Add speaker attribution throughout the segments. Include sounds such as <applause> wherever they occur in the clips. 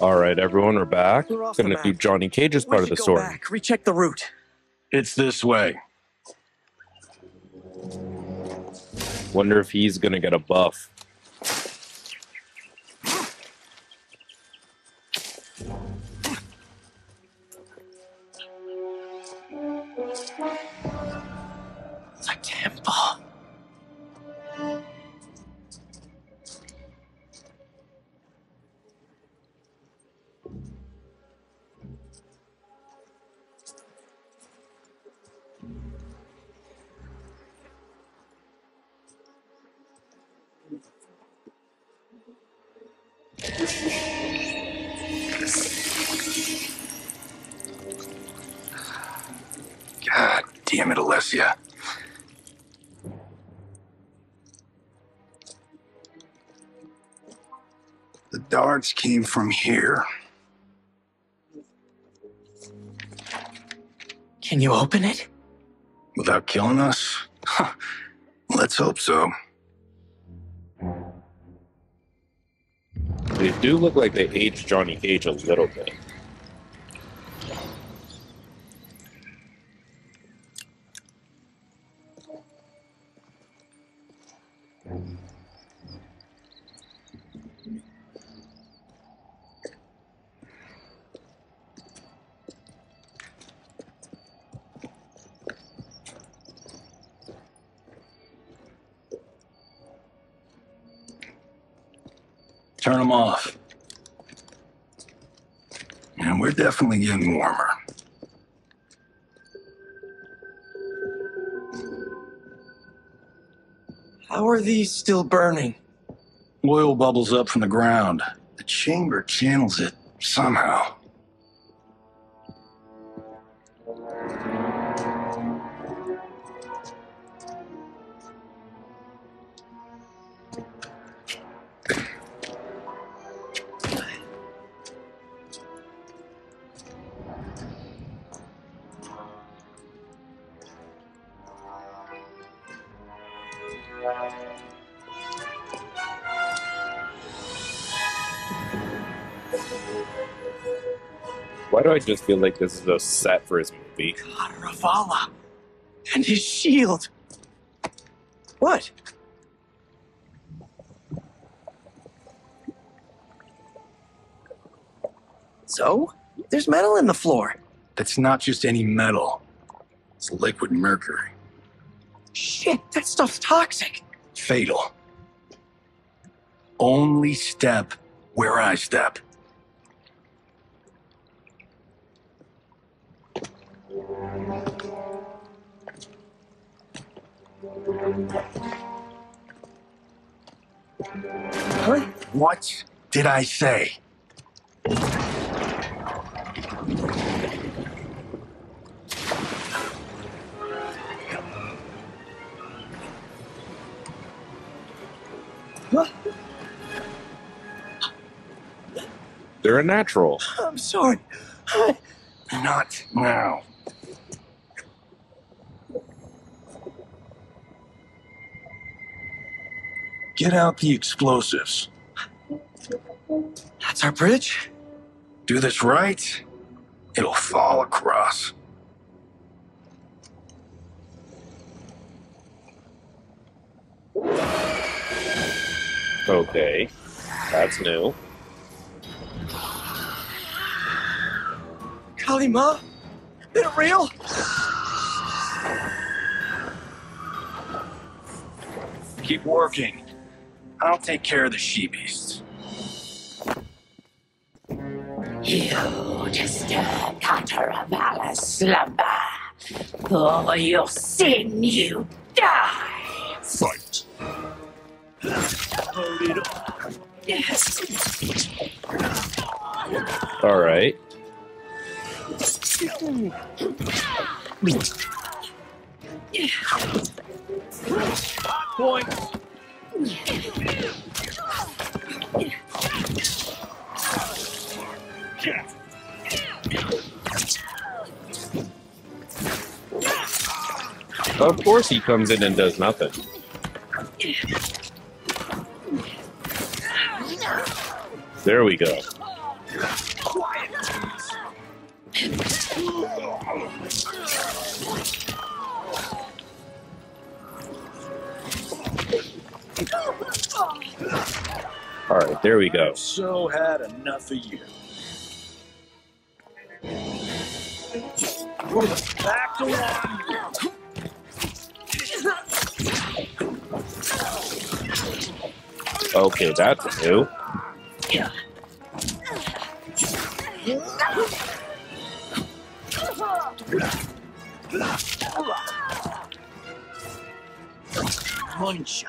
Speaker 1: All right, everyone, we're back.
Speaker 2: We're off
Speaker 1: Gonna
Speaker 2: map.
Speaker 1: do Johnny Cage's
Speaker 2: Why
Speaker 1: part of the
Speaker 2: you go
Speaker 1: story.
Speaker 2: back? Recheck the route.
Speaker 3: It's this way.
Speaker 1: Wonder if he's gonna get a buff.
Speaker 3: Damn it, Alessia. The darts came from here.
Speaker 2: Can you open it?
Speaker 3: Without killing us? Huh. Let's hope so.
Speaker 1: They do look like they aged Johnny Cage a little bit.
Speaker 3: Turn them off. And we're definitely getting warmer.
Speaker 2: How are these still burning?
Speaker 3: Oil bubbles up from the ground. The chamber channels it somehow.
Speaker 1: Why do I just feel like this is a set for his movie?
Speaker 2: God, Ravala. And his shield. What? So? There's metal in the floor.
Speaker 3: That's not just any metal. It's liquid mercury.
Speaker 2: Shit, that stuff's toxic.
Speaker 3: Fatal. Only step where I step.
Speaker 2: Huh?
Speaker 3: What did I say?
Speaker 2: What?
Speaker 1: They're a natural.
Speaker 2: I'm sorry. I-
Speaker 3: Not now. Get out the explosives.
Speaker 2: That's our bridge?
Speaker 3: Do this right, it'll fall across.
Speaker 1: Okay. That's new.
Speaker 2: Kalima? Is it real?
Speaker 3: Keep working. I'll take care of the she beasts.
Speaker 4: You disturb Cataravala slumber. For your sin, you die.
Speaker 3: Fight.
Speaker 1: All right.
Speaker 2: Point.
Speaker 1: Of course he comes in and does nothing. There we go. All right, there we go.
Speaker 3: So had enough of you. Back to one.
Speaker 1: Okay, that's new. All right, just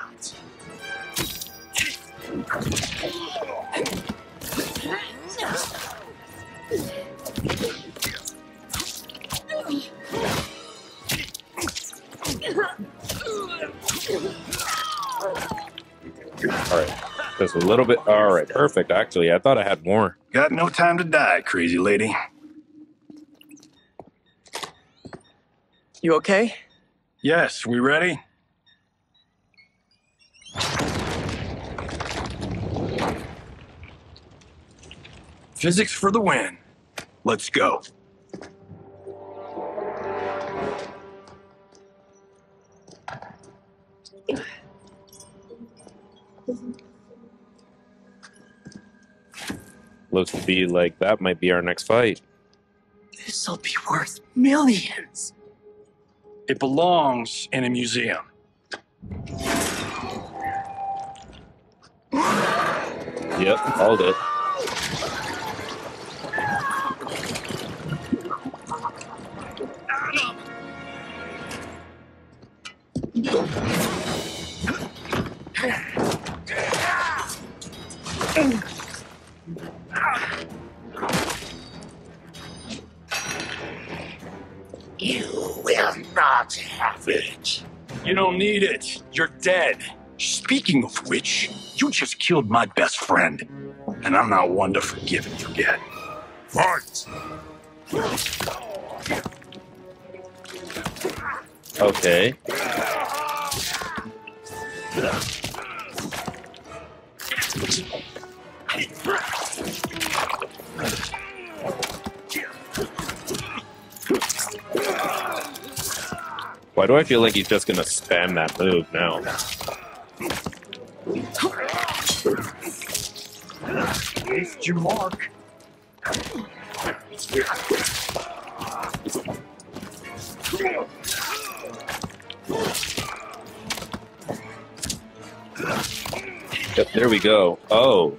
Speaker 1: a little bit. All right, perfect. Actually, I thought I had more.
Speaker 3: Got no time to die, crazy lady.
Speaker 2: You okay?
Speaker 3: Yes, we ready? Physics for the win. Let's go.
Speaker 1: Looks to be like that might be our next fight.
Speaker 2: This'll be worth millions.
Speaker 3: It belongs in a museum.
Speaker 1: Yep, called it.
Speaker 4: You will not have it.
Speaker 3: You don't need it. You're dead. Speaking of which, you just killed my best friend. And I'm not one to forgive and forget. Fight!
Speaker 1: Okay. Why do I feel like he's just gonna spam that move now?
Speaker 3: Missed your mark.
Speaker 1: There we go. Oh.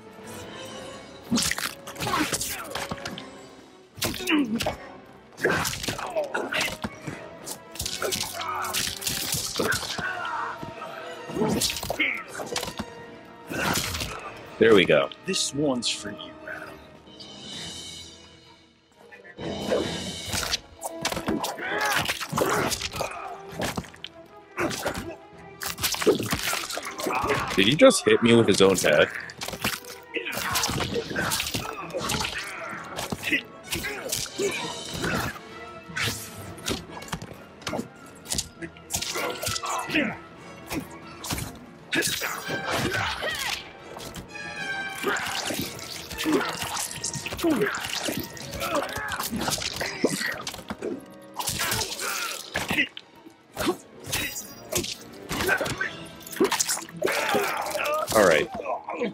Speaker 1: There we go.
Speaker 3: This one's for you, Adam.
Speaker 1: Did he just hit me with his own head?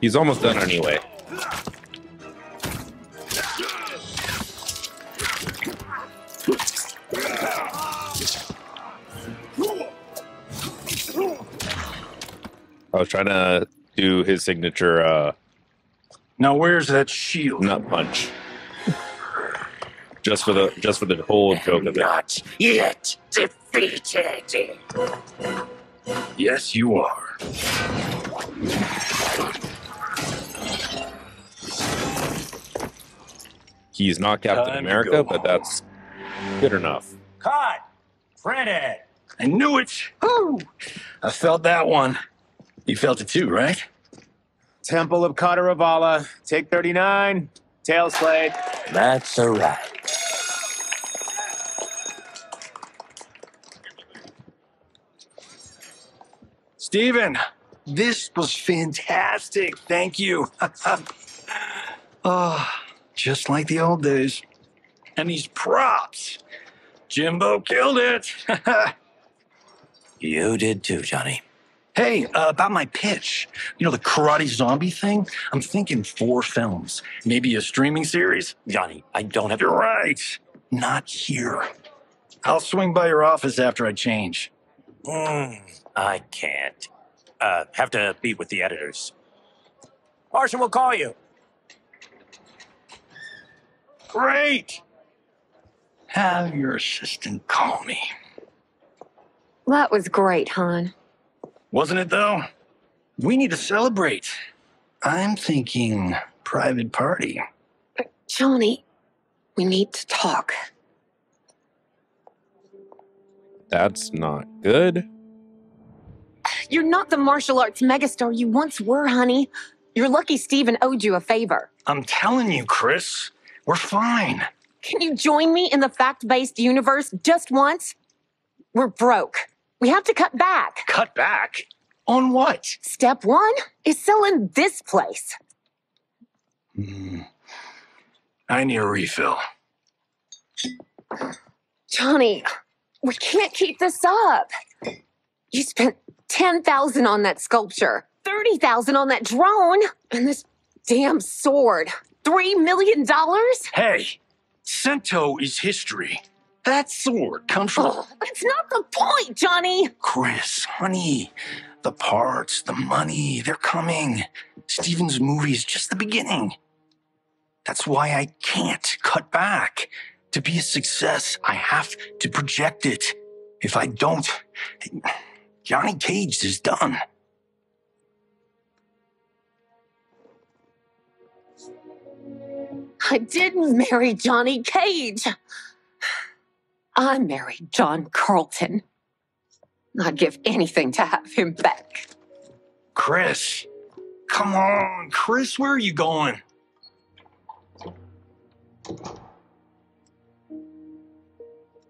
Speaker 1: He's almost done anyway. I was trying to do his signature uh,
Speaker 3: Now, where's that shield?
Speaker 1: nut punch. Just for the just for the whole joke of it.
Speaker 4: Not yet defeated.
Speaker 3: Yes, you are.
Speaker 1: He's not Captain
Speaker 3: Time
Speaker 1: America, but that's good enough.
Speaker 5: Cut! Printed!
Speaker 3: I knew it. Woo! I felt that one. You felt it too, right?
Speaker 5: Temple of Kataravala, take 39, tail slate.
Speaker 4: That's a right.
Speaker 3: Steven, this was fantastic. Thank you. oh, <laughs> just like the old days. And these props. Jimbo killed it. <laughs>
Speaker 4: You did too, Johnny.
Speaker 3: hey, uh, about my pitch. You know, the karate zombie thing? I'm thinking four films, maybe a streaming series.
Speaker 4: Johnny, I don't have
Speaker 3: You're right. Not here. I'll swing by your office after I change.
Speaker 4: Mm, I can't. Uh, have to be with the editors. Martian will call you.
Speaker 3: Great. Have your assistant call me.
Speaker 6: That was great, hon.
Speaker 3: Wasn't it though? We need to celebrate. I'm thinking private party.
Speaker 6: Johnny, we need to talk.
Speaker 1: That's not good.
Speaker 6: You're not the martial arts megastar you once were, honey. You're lucky Steven owed you a favor.
Speaker 3: I'm telling you, Chris, we're fine.
Speaker 6: Can you join me in the fact based universe just once? We're broke. We have to cut back.
Speaker 3: Cut back? On what?
Speaker 6: Step one is selling this place.
Speaker 3: Hmm. I need a refill.
Speaker 6: Johnny, we can't keep this up. You spent 10,000 on that sculpture, 30,000 on that drone, and this damn sword. 3 million dollars?
Speaker 3: Hey, Sento is history. That sword comes from.
Speaker 6: Oh, that's not the point, Johnny.
Speaker 3: Chris, honey, the parts, the money, they're coming. Steven's movie is just the beginning. That's why I can't cut back. To be a success, I have to project it. If I don't, Johnny Cage is done.
Speaker 6: I didn't marry Johnny Cage. I married John Carlton. I'd give anything to have him back.
Speaker 3: Chris, come on, Chris, where are you going?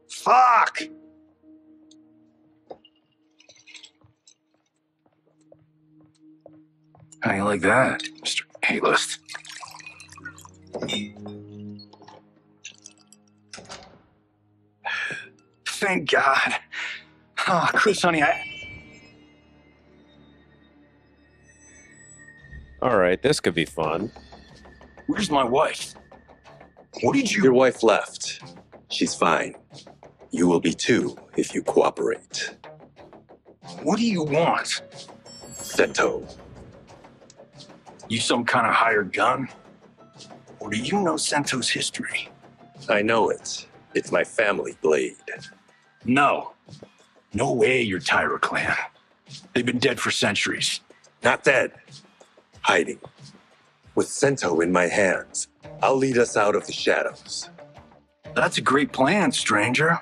Speaker 3: Fuck! How you like that, Mr. A-list? Thank God. Oh, Chris, honey, I,
Speaker 1: All right, this could be fun.
Speaker 3: where's my wife? What did you?
Speaker 7: Your wife left. She's fine. You will be too if you cooperate.
Speaker 3: What do you want?
Speaker 7: Sento.
Speaker 3: You some kind of hired gun? Or do you know Sento's history?
Speaker 7: I know it. It's my family blade.
Speaker 3: No. No way you're Taira clan. They've been dead for centuries.
Speaker 7: Not dead. Hiding. With Sento in my hands, I'll lead us out of the shadows.
Speaker 3: That's a great plan, stranger.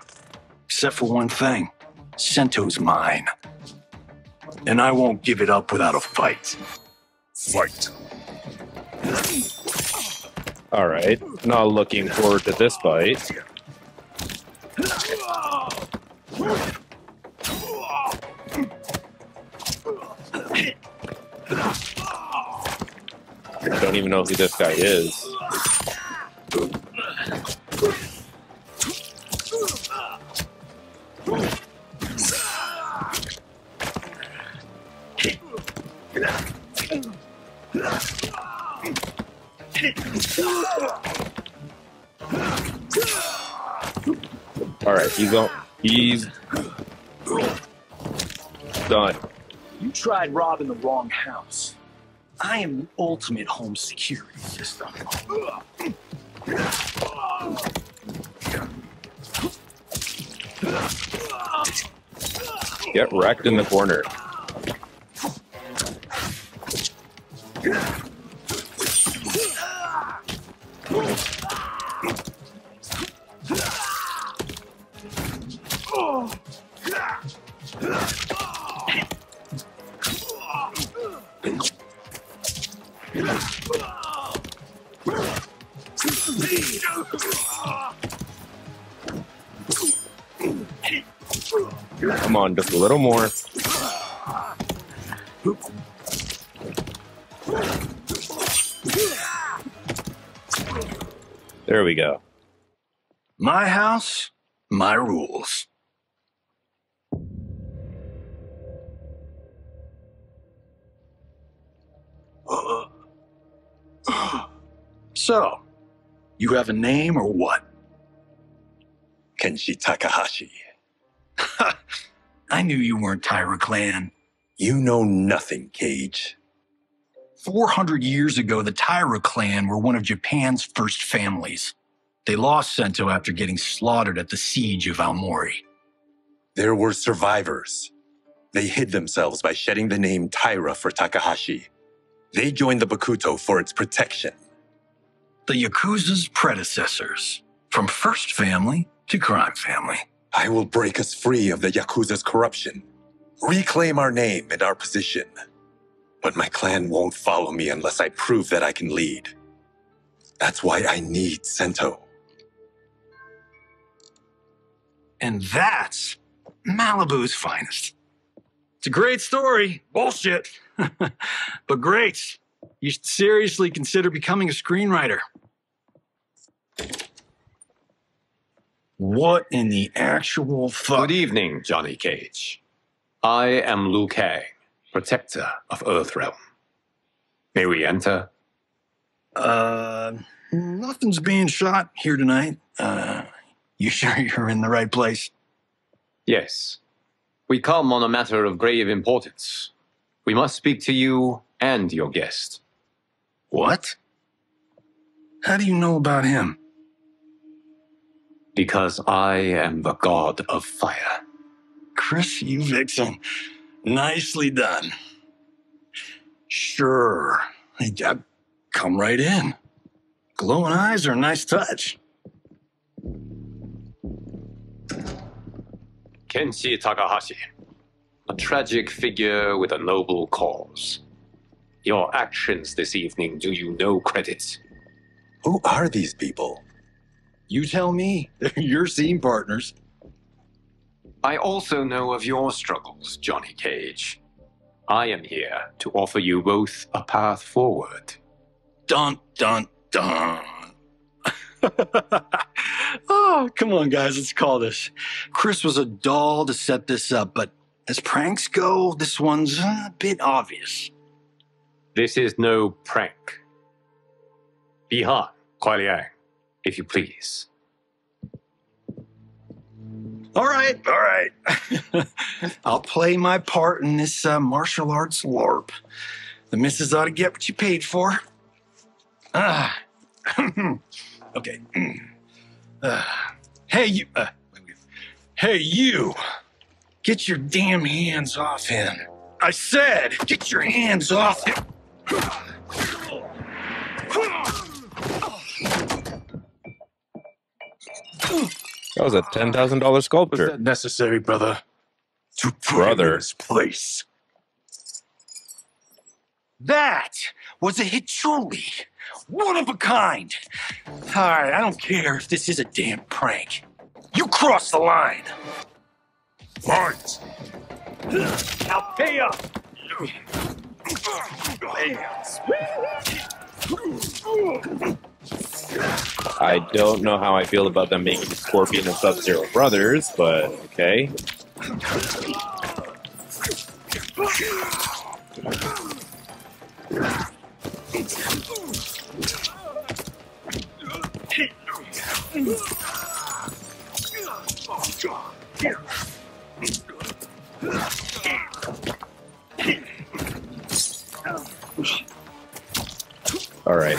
Speaker 3: Except for one thing. Sento's mine. And I won't give it up without a fight. Fight.
Speaker 1: All right, not looking forward to this fight. I don't even know who this guy is. All right, he's on. He's done.
Speaker 3: You tried robbing the wrong house. I am the ultimate home security system.
Speaker 1: Get wrecked in the corner. Come on, just a little more. There we go.
Speaker 3: My house, my rules. So, you have a name or what?
Speaker 7: Kenshi Takahashi. <laughs>
Speaker 3: I knew you weren't Taira Clan.
Speaker 7: You know nothing, Cage.
Speaker 3: 400 years ago, the Taira clan were one of Japan's first families. They lost Sento after getting slaughtered at the siege of Aomori.
Speaker 7: There were survivors. They hid themselves by shedding the name Taira for Takahashi. They joined the Bakuto for its protection.
Speaker 3: The Yakuza's predecessors, from first family to crime family.
Speaker 7: I will break us free of the Yakuza's corruption, reclaim our name and our position. But my clan won't follow me unless I prove that I can lead. That's why I need Sento.
Speaker 3: And that's Malibu's finest. It's a great story. Bullshit. <laughs> but great. You should seriously consider becoming a screenwriter. What in the actual fuck?
Speaker 8: Good evening, Johnny Cage. I am Liu Kang, protector of Earthrealm. May we enter?
Speaker 3: Uh, nothing's being shot here tonight. Uh, you <laughs> sure you're in the right place?
Speaker 8: Yes. We come on a matter of grave importance. We must speak to you and your guest.
Speaker 3: What? How do you know about him?
Speaker 8: Because I am the god of fire.
Speaker 3: Chris, you vixen. Nicely done. Sure. Hey, uh, come right in. Glowing eyes are a nice touch.
Speaker 8: Kenshi Takahashi, a tragic figure with a noble cause. Your actions this evening do you no <laughs> credit.
Speaker 7: Who are these people?
Speaker 3: You tell me. <laughs> They're your scene partners.
Speaker 8: I also know of your struggles, Johnny Cage. I am here to offer you both a path forward.
Speaker 3: Dun, dun, dun. oh, <laughs> come on, guys. Let's call this. Chris was a doll to set this up, but as pranks go, this one's a bit obvious.
Speaker 8: This is no prank. Bihan, Kuai Liang, if you please.
Speaker 3: All right, all right. <laughs> I'll play my part in this uh, martial arts LARP. The missus ought to get what you paid for. Ah. <laughs> okay. <clears throat> Uh, hey, you. Uh, wait, wait. hey, you. Get your damn hands off him. I said, get your hands off him.
Speaker 1: That was a ten thousand dollar sculpture.
Speaker 3: necessary, brother? To put
Speaker 1: Brother.
Speaker 3: in his place. That was a hit, truly. One of a kind. All right, I don't care if this is a damn prank. You crossed the line. Fight. I'll pay up.
Speaker 1: I don't know how I feel about them making Scorpion and Sub Zero brothers, but okay.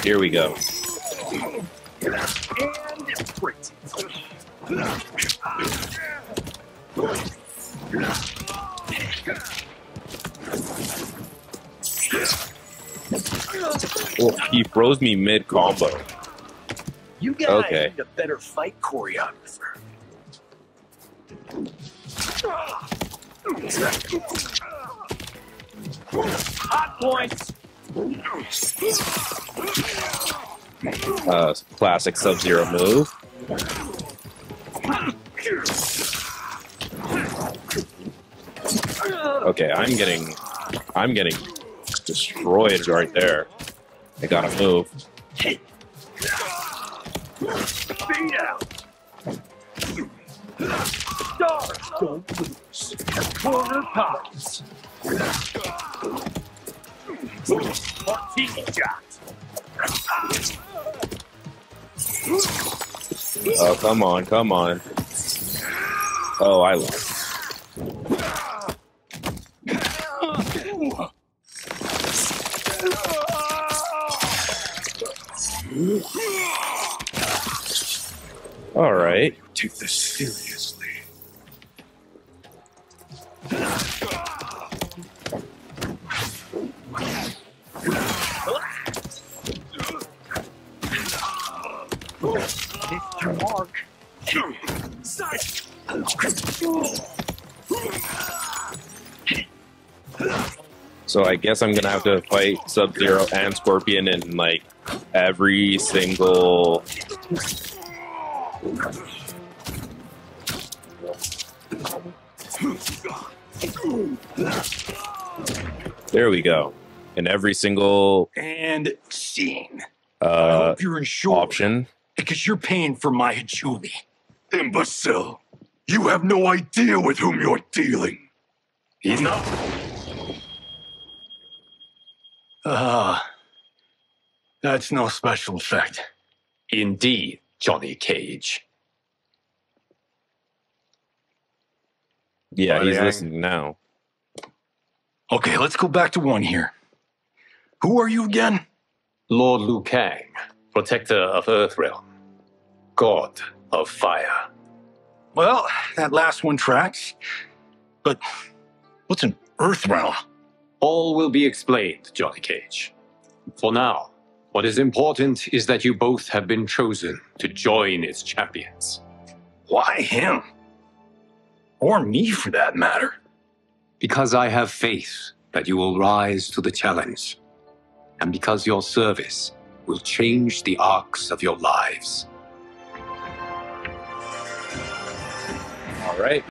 Speaker 1: Here we go. Oh, he froze me mid combo.
Speaker 2: You guys
Speaker 1: Okay.
Speaker 2: need a better fight choreographer. Hot points.
Speaker 1: Uh, classic Sub Zero move. Okay, I'm getting, I'm getting destroyed right there. I gotta move.
Speaker 2: Corner pops.
Speaker 1: Oh, come on, come on. Oh, I lost. All right.
Speaker 3: Take this seriously.
Speaker 1: So I guess I'm gonna have to fight Sub Zero and Scorpion in like every single. There we go. In every single
Speaker 3: And scene. I
Speaker 1: uh,
Speaker 3: hope you're insured.
Speaker 1: option.
Speaker 3: Because you're paying for my Hajuli. Imbecile. You have no idea with whom you're dealing. Enough. Ah. that's no special effect.
Speaker 8: Indeed, Johnny Cage.
Speaker 1: Yeah, he's listening now.
Speaker 3: Okay, let's go back to one here. Who are you again?
Speaker 8: Lord Liu Kang, protector of Earthrealm, god of fire.
Speaker 3: Well, that last one tracks. But what's an Earth realm?
Speaker 8: All will be explained, Johnny Cage. For now, what is important is that you both have been chosen to join its champions.
Speaker 3: Why him? Or me, for that matter.
Speaker 8: Because I have faith that you will rise to the challenge, and because your service will change the arcs of your lives.
Speaker 1: All right.